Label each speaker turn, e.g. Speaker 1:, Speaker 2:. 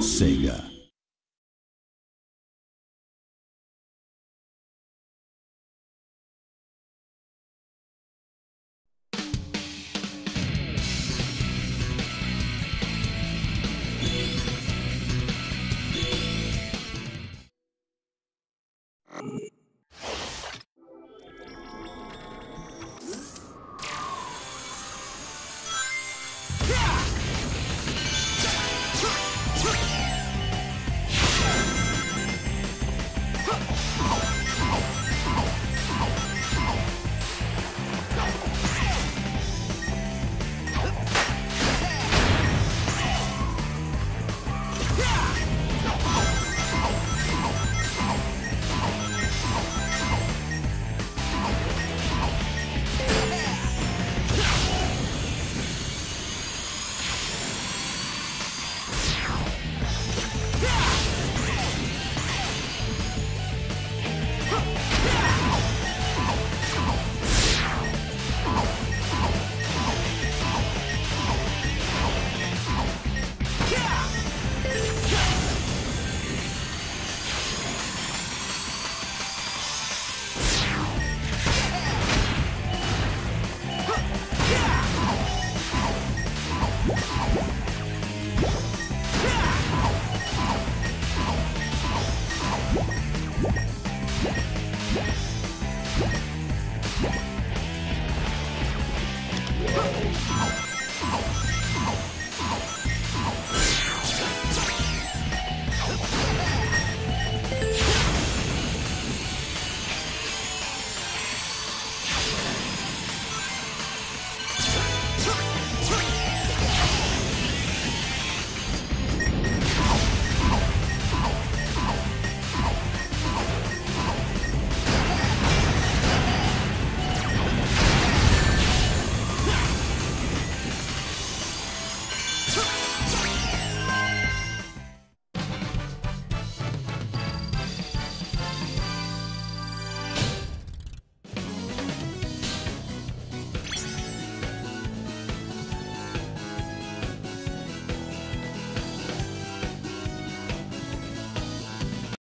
Speaker 1: Sega. Oh!